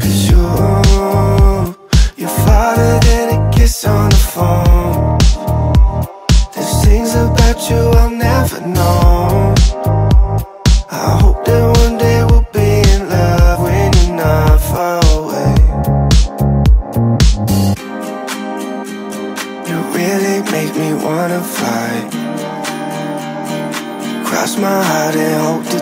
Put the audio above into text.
Cause you, you're farther than a kiss on the phone. There's things about you I'll never know. I hope that one day we'll be in love when you're not far away. You really make me wanna fly Cross my heart and hope to